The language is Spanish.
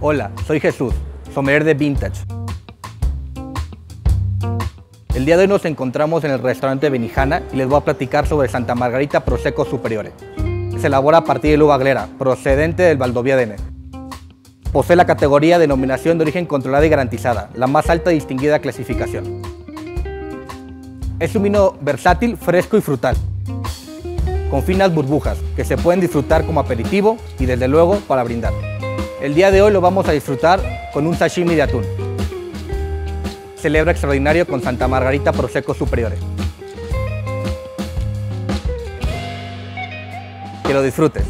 Hola, soy Jesús, sommelier de Vintage. El día de hoy nos encontramos en el restaurante Benijana y les voy a platicar sobre Santa Margarita Prosecco Superiore. Se elabora a partir de uva aglera, procedente del Valdoviadene. Posee la categoría Denominación de Origen Controlada y Garantizada, la más alta y distinguida clasificación. Es un vino versátil, fresco y frutal, con finas burbujas que se pueden disfrutar como aperitivo y desde luego para brindar. El día de hoy lo vamos a disfrutar con un sashimi de atún. Celebra extraordinario con Santa Margarita Prosecco Superiore. Que lo disfrutes.